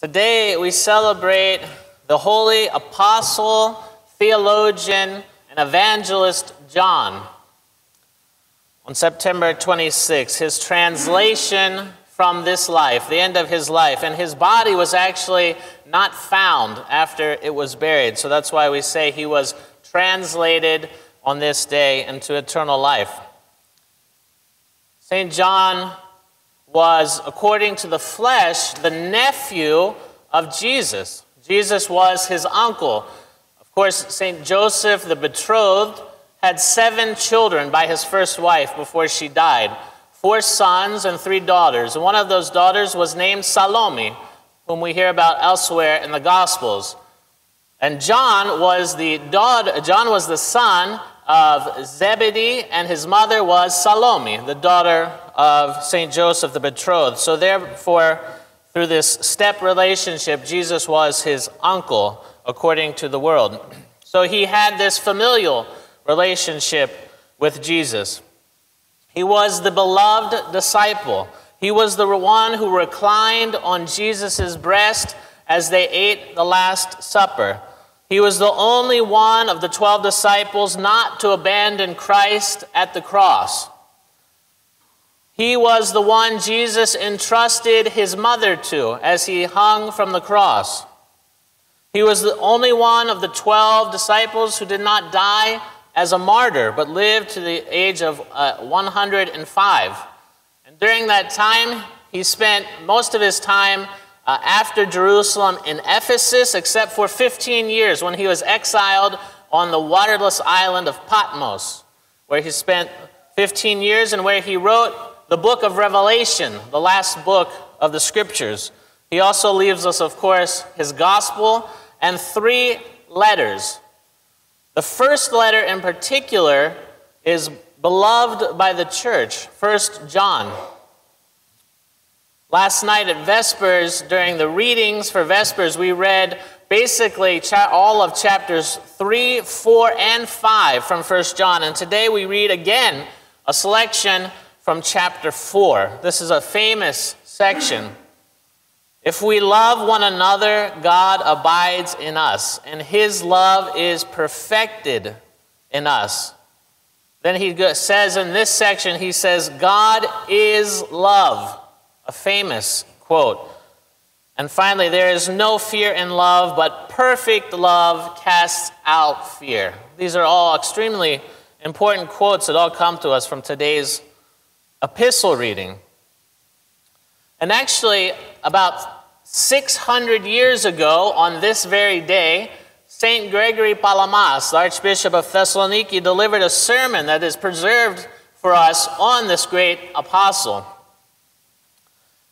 Today we celebrate the holy apostle, theologian, and evangelist John. On September 26, his translation from this life, the end of his life, and his body was actually not found after it was buried. So that's why we say he was translated on this day into eternal life. St. John was, according to the flesh, the nephew of Jesus. Jesus was his uncle. Of course, St. Joseph, the betrothed, had seven children by his first wife before she died four sons and three daughters. One of those daughters was named Salome, whom we hear about elsewhere in the Gospels. And John was the daughter, John was the son of Zebedee, and his mother was Salome, the daughter of St. Joseph the betrothed. So, therefore, through this step relationship, Jesus was his uncle, according to the world. So, he had this familial relationship with Jesus. He was the beloved disciple. He was the one who reclined on Jesus' breast as they ate the Last Supper. He was the only one of the 12 disciples not to abandon Christ at the cross. He was the one Jesus entrusted his mother to as he hung from the cross. He was the only one of the 12 disciples who did not die as a martyr, but lived to the age of uh, 105. And during that time, he spent most of his time uh, after Jerusalem in Ephesus, except for 15 years when he was exiled on the waterless island of Patmos, where he spent 15 years and where he wrote the book of Revelation, the last book of the scriptures. He also leaves us, of course, his gospel and three letters. The first letter in particular is beloved by the church, First John. Last night at Vespers, during the readings for Vespers, we read basically all of chapters 3, 4, and 5 from 1 John. And today we read again a selection from chapter 4. This is a famous section. If we love one another, God abides in us, and his love is perfected in us. Then he says in this section, he says, God is love a famous quote. And finally, there is no fear in love, but perfect love casts out fear. These are all extremely important quotes that all come to us from today's epistle reading. And actually, about 600 years ago, on this very day, St. Gregory Palamas, Archbishop of Thessaloniki, delivered a sermon that is preserved for us on this great apostle.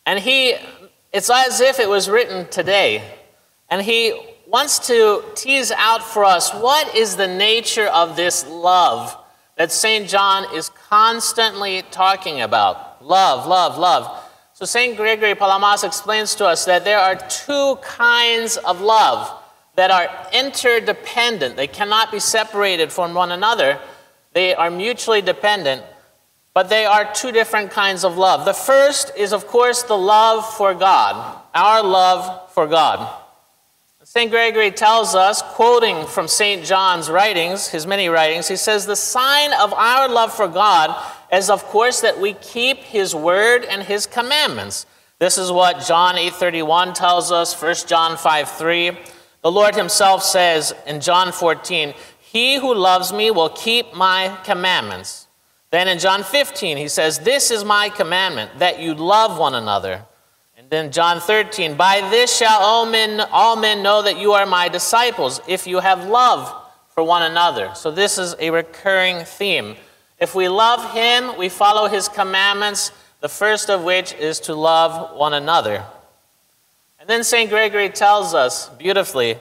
And he, it's as if it was written today. And he wants to tease out for us what is the nature of this love that St. John is constantly talking about. Love, love, love. So St. Gregory Palamas explains to us that there are two kinds of love that are interdependent. They cannot be separated from one another. They are mutually dependent. But they are two different kinds of love. The first is, of course, the love for God, our love for God. St. Gregory tells us, quoting from St. John's writings, his many writings, he says, The sign of our love for God is, of course, that we keep his word and his commandments. This is what John 8:31 tells us, 1 John 5:3. The Lord himself says in John 14, He who loves me will keep my commandments. Then in John 15, he says, This is my commandment, that you love one another. Then John 13, By this shall all men, all men know that you are my disciples, if you have love for one another. So this is a recurring theme. If we love him, we follow his commandments, the first of which is to love one another. And then St. Gregory tells us beautifully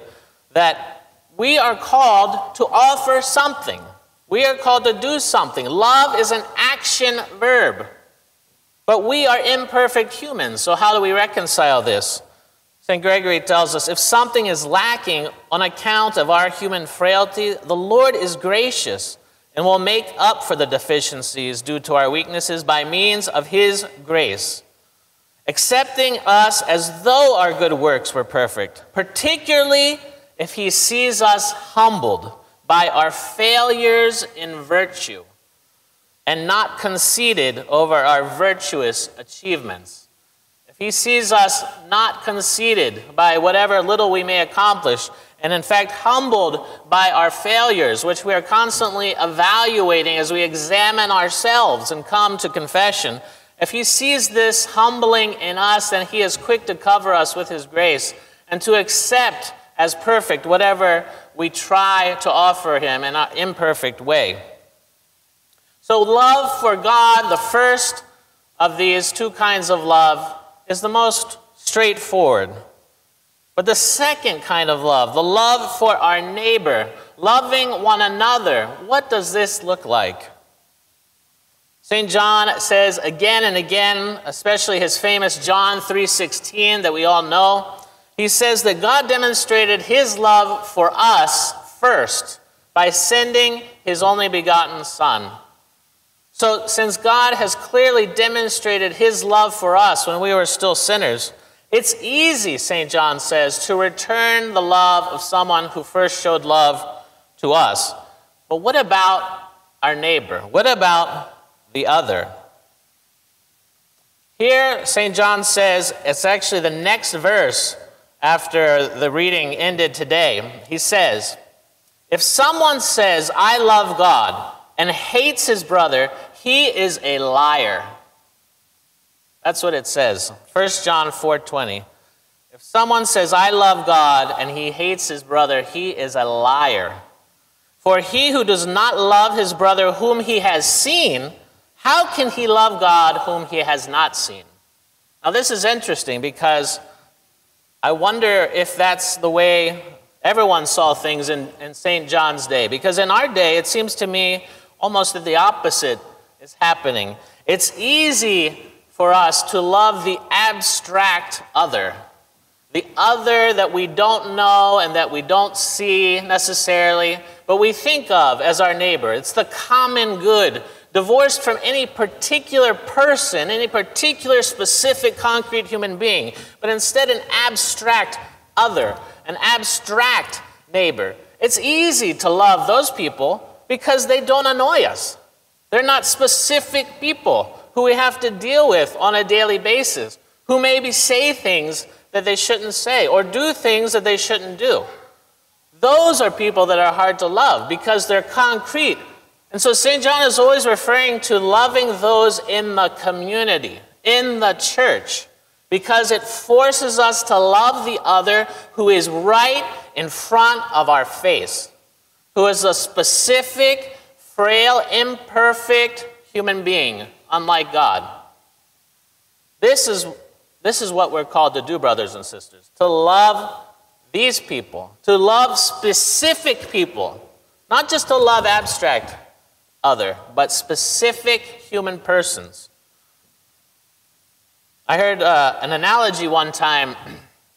that we are called to offer something. We are called to do something. Love is an action verb. But we are imperfect humans, so how do we reconcile this? St. Gregory tells us if something is lacking on account of our human frailty, the Lord is gracious and will make up for the deficiencies due to our weaknesses by means of His grace. accepting us as though our good works were perfect, particularly if he sees us humbled by our failures in virtue and not conceited over our virtuous achievements. If he sees us not conceited by whatever little we may accomplish, and in fact humbled by our failures, which we are constantly evaluating as we examine ourselves and come to confession, if he sees this humbling in us, then he is quick to cover us with his grace and to accept as perfect whatever we try to offer him in an imperfect way. So, love for God, the first of these two kinds of love, is the most straightforward. But the second kind of love, the love for our neighbor, loving one another, what does this look like? St. John says again and again, especially his famous John 3:16 that we all know, he says that God demonstrated his love for us first by sending his only begotten son. So, since God has clearly demonstrated his love for us when we were still sinners, it's easy, St. John says, to return the love of someone who first showed love to us. But what about our neighbor? What about the other? Here, St. John says, it's actually the next verse after the reading ended today. He says, If someone says, I love God, and hates his brother, he is a liar. That's what it says. 1 John 4:20. If someone says I love God and he hates his brother, he is a liar. For he who does not love his brother whom he has seen, how can he love God whom he has not seen? Now this is interesting because I wonder if that's the way everyone saw things in, in St. John's day. Because in our day, it seems to me almost the opposite is happening. It's easy for us to love the abstract other, the other that we don't know and that we don't see necessarily, but we think of as our neighbor. It's the common good, divorced from any particular person, any particular specific concrete human being, but instead an abstract other, an abstract neighbor. It's easy to love those people because they don't annoy us. They're not specific people who we have to deal with on a daily basis, who maybe say things that they shouldn't say or do things that they shouldn't do. Those are people that are hard to love because they're concrete. And so St. John is always referring to loving those in the community, in the church, because it forces us to love the other who is right in front of our face who is a specific, frail, imperfect human being, unlike God. This is, this is what we're called to do, brothers and sisters to love these people, to love specific people, not just to love abstract other, but specific human persons. I heard uh, an analogy one time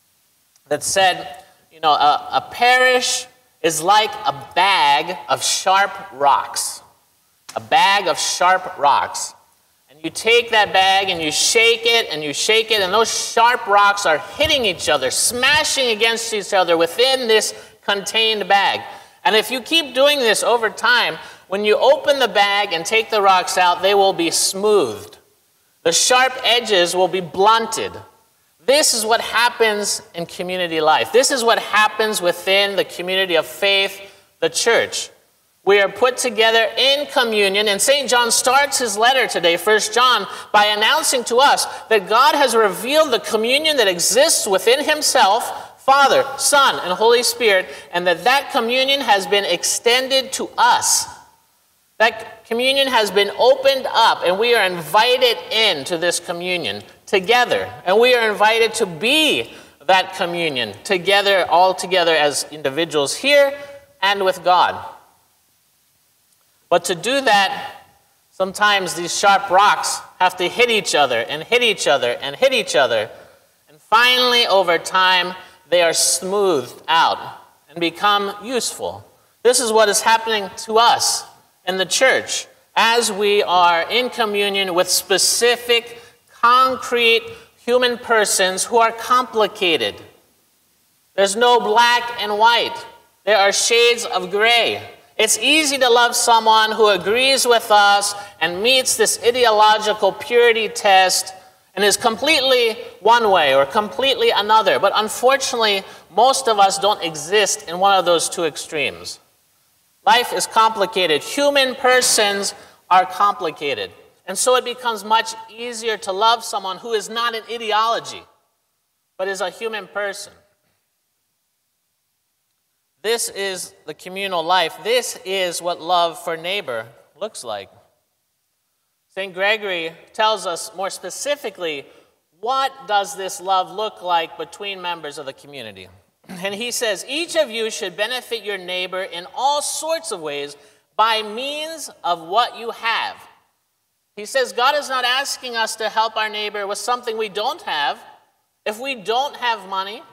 that said, you know, a, a parish is like a bag of sharp rocks. A bag of sharp rocks. And you take that bag and you shake it and you shake it, and those sharp rocks are hitting each other, smashing against each other within this contained bag. And if you keep doing this over time, when you open the bag and take the rocks out, they will be smoothed. The sharp edges will be blunted. This is what happens in community life. This is what happens within the community of faith, the church. We are put together in communion, and St. John starts his letter today, 1 John, by announcing to us that God has revealed the communion that exists within himself, Father, Son, and Holy Spirit, and that that communion has been extended to us. That communion has been opened up, and we are invited into this communion together. And we are invited to be that communion together, all together as individuals here and with God. But to do that, sometimes these sharp rocks have to hit each other and hit each other and hit each other. And finally, over time, they are smoothed out and become useful. This is what is happening to us in the church as we are in communion with specific concrete human persons who are complicated. There's no black and white, there are shades of gray. It's easy to love someone who agrees with us and meets this ideological purity test and is completely one way or completely another. But unfortunately, most of us don't exist in one of those two extremes. Life is complicated. Human persons are complicated. And so it becomes much easier to love someone who is not an ideology, but is a human person. This is the communal life. This is what love for neighbor looks like. St. Gregory tells us more specifically what does this love look like between members of the community. And he says, each of you should benefit your neighbor in all sorts of ways by means of what you have. He says, God is not asking us to help our neighbor with something we don't have. If we don't have money,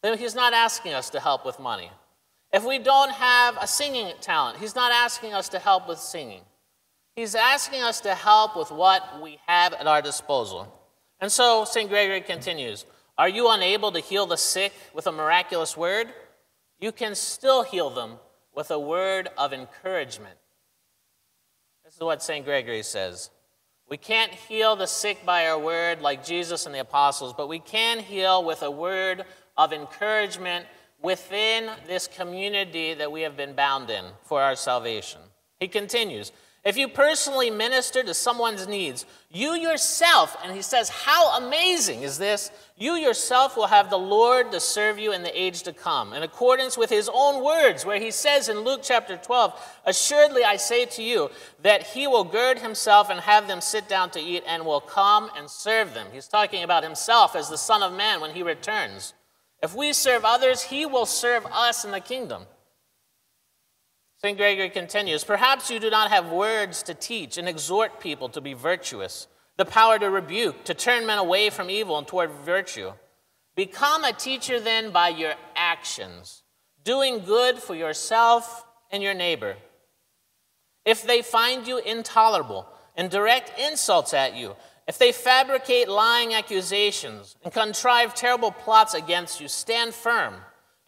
then He's not asking us to help with money. If we don't have a singing talent, He's not asking us to help with singing. He's asking us to help with what we have at our disposal. And so St. Gregory continues Are you unable to heal the sick with a miraculous word? You can still heal them with a word of encouragement. This is what St. Gregory says. We can't heal the sick by our word like Jesus and the apostles, but we can heal with a word of encouragement within this community that we have been bound in for our salvation. He continues if you personally minister to someone's needs, you yourself, and he says, How amazing is this? You yourself will have the Lord to serve you in the age to come, in accordance with his own words, where he says in Luke chapter 12, Assuredly I say to you that he will gird himself and have them sit down to eat and will come and serve them. He's talking about himself as the Son of Man when he returns. If we serve others, he will serve us in the kingdom. St. Gregory continues Perhaps you do not have words to teach and exhort people to be virtuous, the power to rebuke, to turn men away from evil and toward virtue. Become a teacher then by your actions, doing good for yourself and your neighbor. If they find you intolerable and direct insults at you, if they fabricate lying accusations and contrive terrible plots against you, stand firm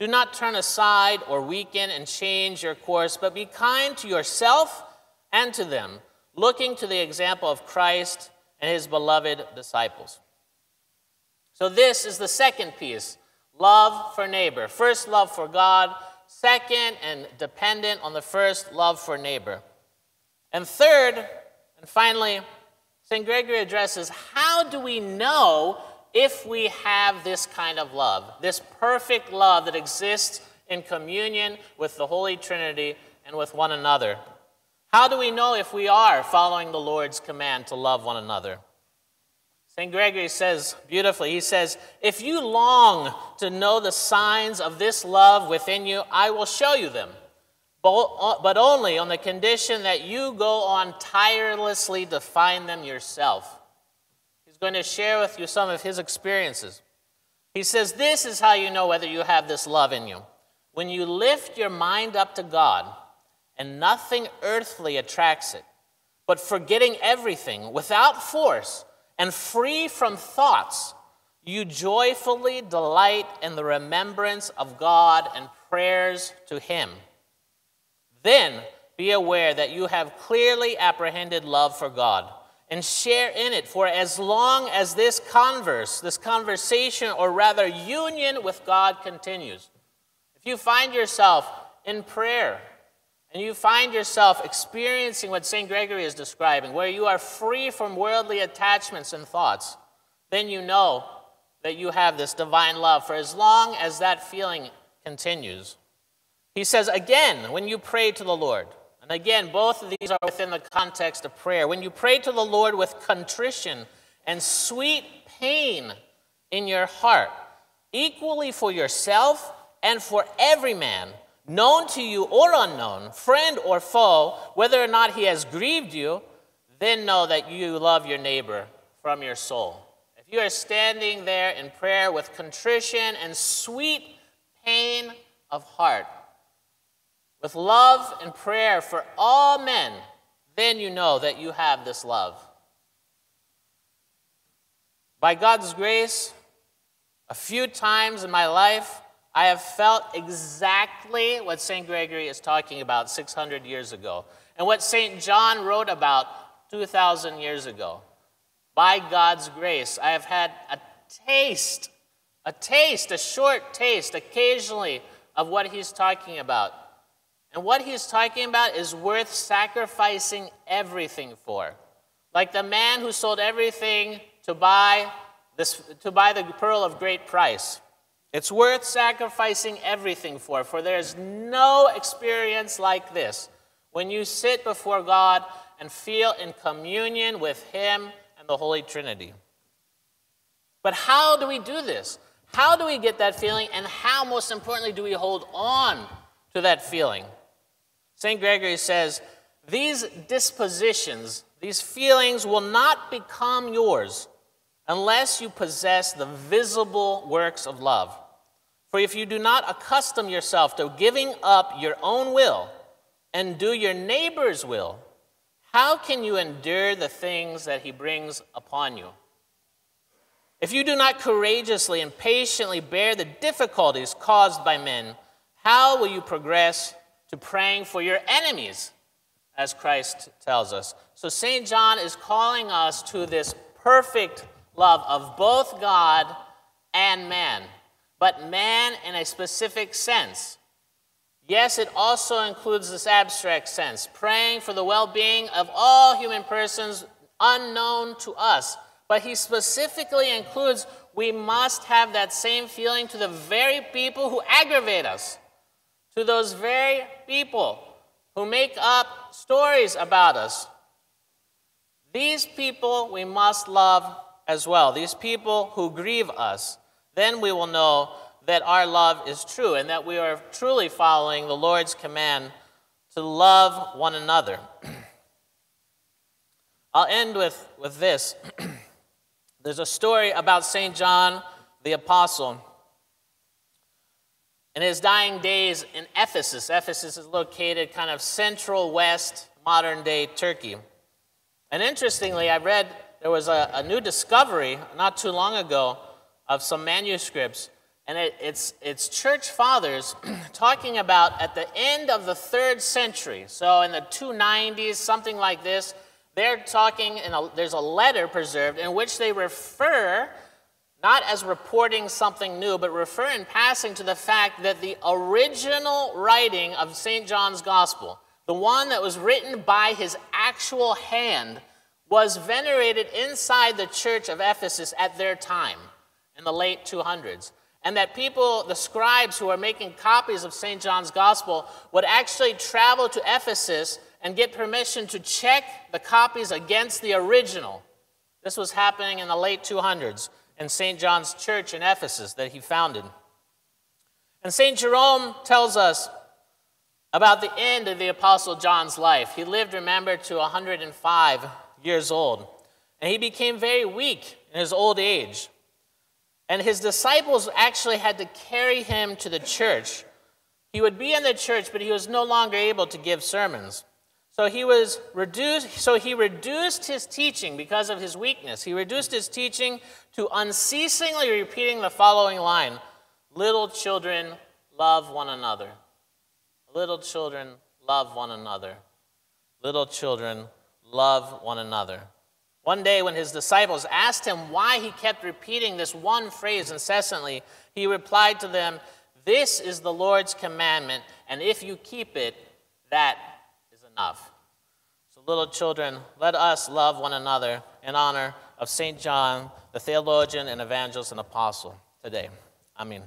do not turn aside or weaken and change your course, but be kind to yourself and to them, looking to the example of Christ and his beloved disciples. So, this is the second piece love for neighbor. First, love for God. Second, and dependent on the first, love for neighbor. And third, and finally, St. Gregory addresses how do we know if we have this kind of love, this perfect love that exists in communion with the Holy Trinity and with one another. How do we know if we are following the Lord's command to love one another? St. Gregory says beautifully, he says, If you long to know the signs of this love within you, I will show you them, but only on the condition that you go on tirelessly to find them yourself going to share with you some of his experiences. He says, This is how you know whether you have this love in you. When you lift your mind up to God and nothing earthly attracts it, but forgetting everything without force and free from thoughts, you joyfully delight in the remembrance of God and prayers to Him. Then be aware that you have clearly apprehended love for God and share in it for as long as this converse, this conversation, or rather union with God continues. If you find yourself in prayer and you find yourself experiencing what St. Gregory is describing, where you are free from worldly attachments and thoughts, then you know that you have this divine love for as long as that feeling continues. He says, again, when you pray to the Lord, again, both of these are within the context of prayer. When you pray to the Lord with contrition and sweet pain in your heart, equally for yourself and for every man, known to you or unknown, friend or foe, whether or not he has grieved you, then know that you love your neighbor from your soul. If you are standing there in prayer with contrition and sweet pain of heart, with love and prayer for all men, then you know that you have this love. By God's grace, a few times in my life, I have felt exactly what St. Gregory is talking about 600 years ago and what St. John wrote about 2,000 years ago. By God's grace, I have had a taste, a taste, a short taste occasionally of what he's talking about. And what he's talking about is worth sacrificing everything for. Like the man who sold everything to buy, this, to buy the pearl of great price. It's worth sacrificing everything for, for there's no experience like this when you sit before God and feel in communion with Him and the Holy Trinity. But how do we do this? How do we get that feeling? And how, most importantly, do we hold on to that feeling? St. Gregory says, These dispositions, these feelings will not become yours unless you possess the visible works of love. For if you do not accustom yourself to giving up your own will and do your neighbor's will, how can you endure the things that he brings upon you? If you do not courageously and patiently bear the difficulties caused by men, how will you progress to praying for your enemies, as Christ tells us? So, St. John is calling us to this perfect love of both God and man, but man in a specific sense. Yes, it also includes this abstract sense, praying for the well being of all human persons unknown to us but he specifically includes we must have that same feeling to the very people who aggravate us, to those very people who make up stories about us. These people we must love as well, these people who grieve us. Then we will know that our love is true and that we are truly following the Lord's command to love one another. I'll end with, with this. There's a story about St. John the Apostle. In his dying days in Ephesus, Ephesus is located kind of central west, modern day Turkey. And interestingly, I read there was a, a new discovery not too long ago of some manuscripts, and it, it's, it's church fathers talking about at the end of the third century, so in the 290s, something like this, they're talking, and there's a letter preserved in which they refer, not as reporting something new, but refer in passing to the fact that the original writing of St. John's Gospel, the one that was written by his actual hand, was venerated inside the church of Ephesus at their time in the late 200s. And that people, the scribes who are making copies of St. John's Gospel, would actually travel to Ephesus and get permission to check the copies against the original. This was happening in the late 200s in St. John's Church in Ephesus that he founded. And St. Jerome tells us about the end of the Apostle John's life. He lived, remember, to 105 years old, and he became very weak in his old age. And his disciples actually had to carry him to the church. He would be in the church, but he was no longer able to give sermons. So he was reduced, so he reduced his teaching because of his weakness. He reduced his teaching to unceasingly repeating the following line Little children, love one another. Little children, love one another. Little children, love one another. One day, when his disciples asked him why he kept repeating this one phrase incessantly, he replied to them, This is the Lord's commandment, and if you keep it, that enough. Little children, let us love one another in honor of St. John, the theologian and evangelist and apostle, today. Amen.